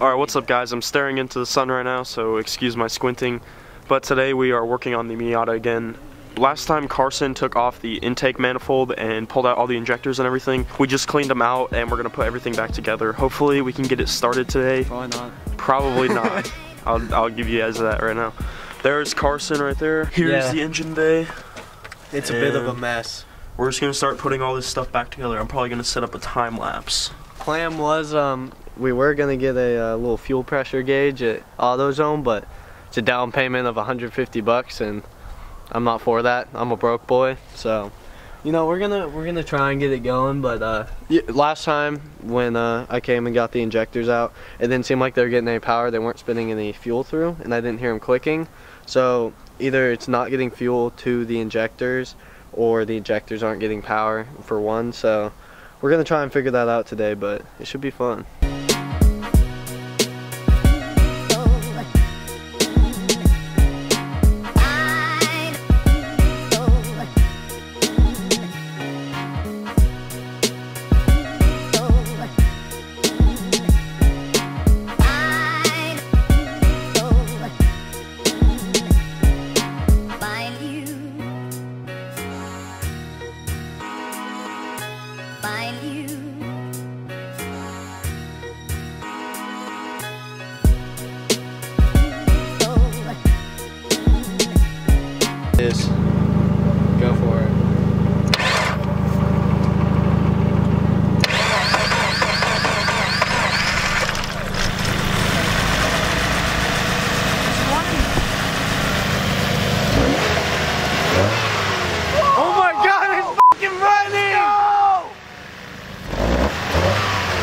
Alright, what's up guys? I'm staring into the sun right now, so excuse my squinting. But today we are working on the Miata again. Last time Carson took off the intake manifold and pulled out all the injectors and everything. We just cleaned them out and we're gonna put everything back together. Hopefully we can get it started today. Probably not. Probably not. I'll, I'll give you guys that right now. There's Carson right there. Here's Yeah. the engine bay. It's a bit of a mess. We're just gonna start putting all this stuff back together. I'm probably gonna set up a time lapse. Plan was um we were gonna get a uh, little fuel pressure gauge at AutoZone, but it's a down payment of 150 bucks, and I'm not for that. I'm a broke boy, so you know we're gonna we're gonna try and get it going. But uh, last time when uh, I came and got the injectors out, it didn't seem like they were getting any power. They weren't spinning any fuel through, and I didn't hear them clicking. So either it's not getting fuel to the injectors, or the injectors aren't getting power for one. So we're gonna try and figure that out today, but it should be fun. Is go for it. Oh my god, it's fucking running!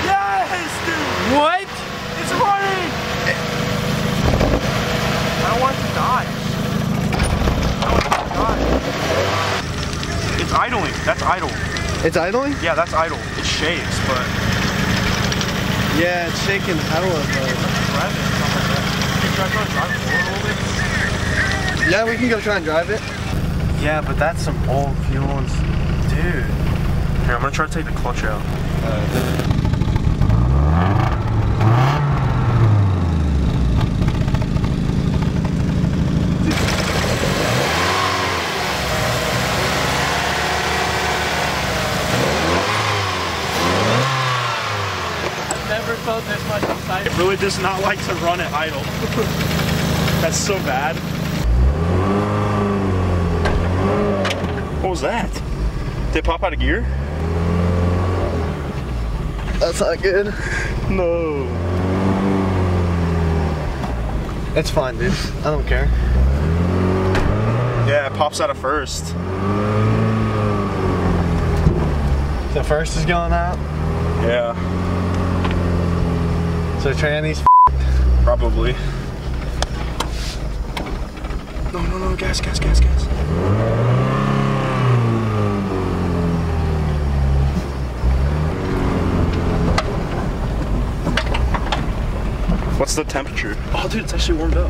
Yes, dude! What? It's running! I don't want it to die. I don't want it to die. It's idling. That's idle. It's idling? Yeah, that's idle. It shakes, but Yeah, it's shaking. I don't know. drive it. It's not like that. Can you try to drive it forward a little bit? Yeah, we can go try and drive it. Yeah, but that's some old fuel and dude. Here, I'm gonna try to take the clutch out. I've never felt this much excitement. It really does not like to run at idle. That's so bad. What was that? Did it pop out of gear? That's not good. No. It's fine, dude. I don't care. Yeah, it pops out of first. The first is going out, Yeah, so tranny's probably. No, no, no, gas, gas, gas, gas. What's the temperature? Oh, dude, it's actually warmed up.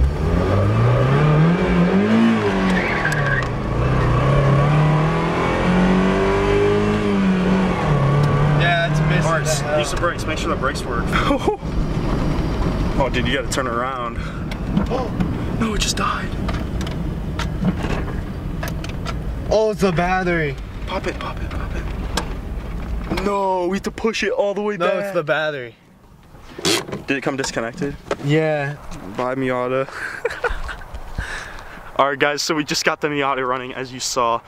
Yeah, it's missing. Alright, use the brakes. Make sure the brakes work. oh, dude, you gotta turn it around. Oh, no, it just died. Oh, it's the battery. Pop it, pop it, pop it. No, we have to push it all the way No, back. it's the battery. Did it come disconnected? Yeah. Bye, Miata. Alright, guys, so we just got the Miata running, as you saw.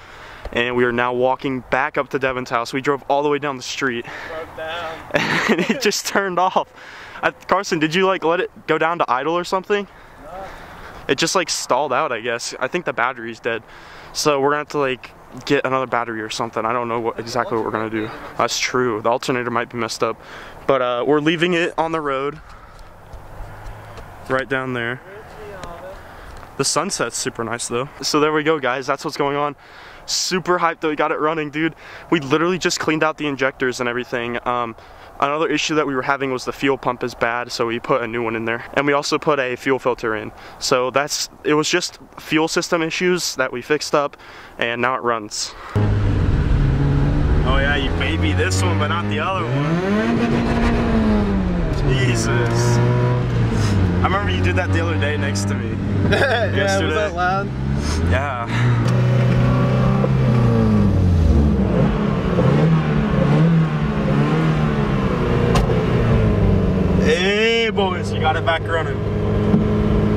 And we are now walking back up to Devin's house. We drove all the way down the street. and it just turned off. I, Carson, did you like let it go down to idle or something? It just like stalled out, I guess. I think the battery's dead. So we're gonna have to like get another battery or something. I don't know what exactly what we're gonna do. That's true. The alternator might be messed up. But uh, we're leaving it on the road. Right down there. The sunset's super nice though. So there we go guys, that's what's going on. Super hyped that we got it running, dude. We literally just cleaned out the injectors and everything. Um, another issue that we were having was the fuel pump is bad, so we put a new one in there. And we also put a fuel filter in. So that's, it was just fuel system issues that we fixed up, and now it runs. Oh yeah, you baby this one, but not the other one. Jesus. I remember you did that the other day next to me. yeah, was that loud? Yeah. Boys, you got it back running.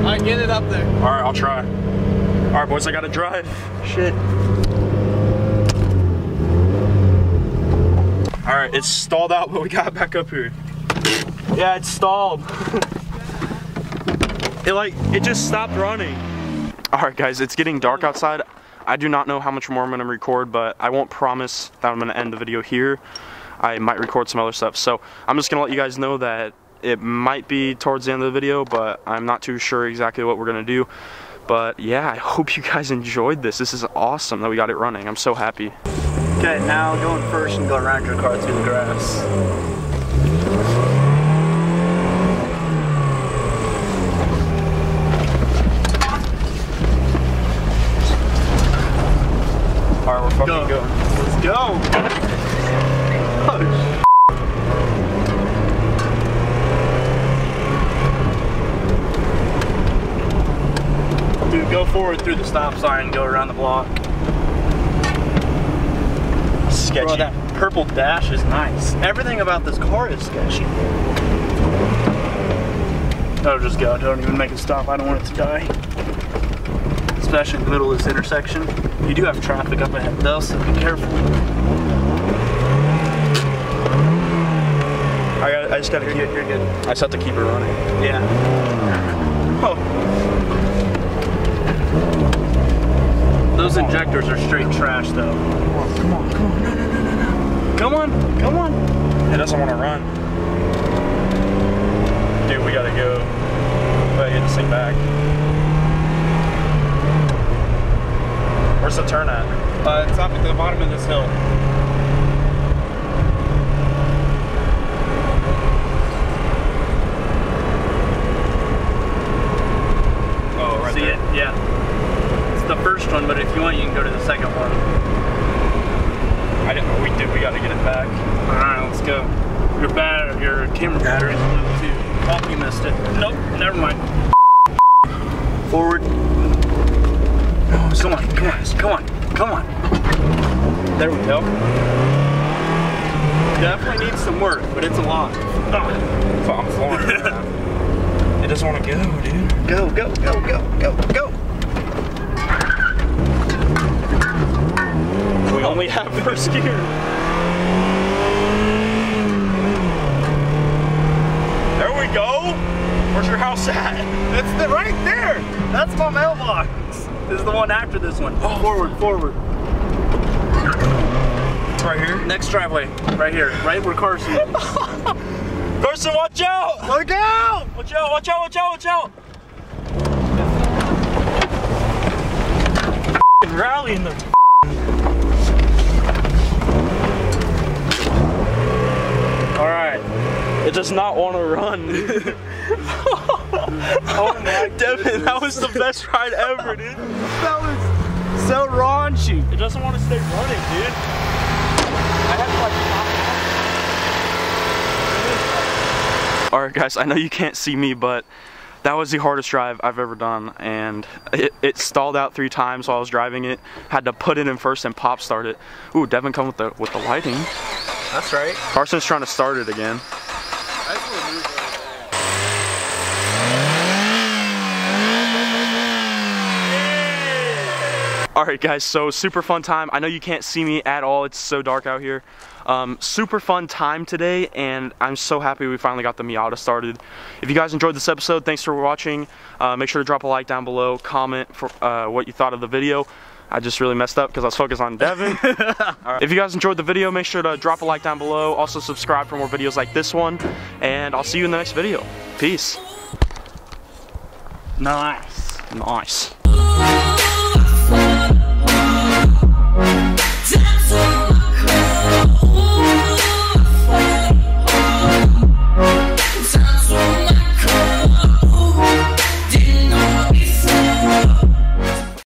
Alright, get it up there. All right, I'll try. All right, boys, I gotta drive. Shit. All right, it's stalled out, but we got back up here. Yeah, it's stalled. it like, it just stopped running. All right, guys, it's getting dark outside. I do not know how much more I'm gonna record, but I won't promise that I'm gonna end the video here. I might record some other stuff. So I'm just gonna let you guys know that it might be towards the end of the video, but I'm not too sure exactly what we're gonna do. But yeah, I hope you guys enjoyed this. This is awesome that we got it running. I'm so happy. Okay, now go in first and go around your car through the grass. All right, we're fucking Go. going. Let's go. Oh, sh- Dude, go forward through the stop sign and go around the block. Sketchy. Bro, that purple dash is nice. Everything about this car is sketchy. Oh, just go. Don't even make it stop. I don't want it to die. Especially in the middle of this intersection. You do have traffic up ahead though, so be careful. I got. I just gotta You're keep. good, you're good. I just have to keep it running. Yeah. Oh. Those injectors are straight trash though. Come on, come on, no, no, no, no, no. Come on, come on. It doesn't want to run. Dude, we gotta go. We gotta get this thing back. Where's the turn at? Uh, it's up at the bottom of this hill. Oh, right See there. it? Yeah. It's the first one, but if you want, you can go to the second one. I didn't. Know we did. We gotta get it back. All right, let's go. Your bat, your camera battery's low too. Oh, you missed it. Nope, never mind. Forward. come on, come on, come on, come on. There we go. Definitely needs some work, but it's a lot. So I'm flooring it. it doesn't want to go, dude. Go, go, go, go, go, go. We only have first gear. There we go. Where's your house at? It's the, right there. That's my mailbox. This is the one after this one. Oh. Forward, forward. Right here. Next driveway, right here, right where Carson is. Carson, watch out! Look out! Watch out! Watch out! Watch out! Watch out! Rallying them. All right. It does not want to run. Oh my Devin, that was the best ride ever, dude. That was so raunchy. It doesn't want to stay running, dude. I had to like stop. Alright guys, I know you can't see me, but that was the hardest drive I've ever done and it, it stalled out three times while I was driving it. Had to put it in first and pop start it. Ooh, Devin come with the with the lighting. That's right. Carson's trying to start it again. All right, guys, so super fun time. I know you can't see me at all. It's so dark out here. Um, super fun time today, and I'm so happy we finally got the Miata started. If you guys enjoyed this episode, thanks for watching. Uh, make sure to drop a like down below, comment for uh, what you thought of the video. I just really messed up because I was focused on Devin. Right. If you guys enjoyed the video, make sure to drop a like down below. Also subscribe for more videos like this one, and I'll see you in the next video. Peace. Nice. Nice.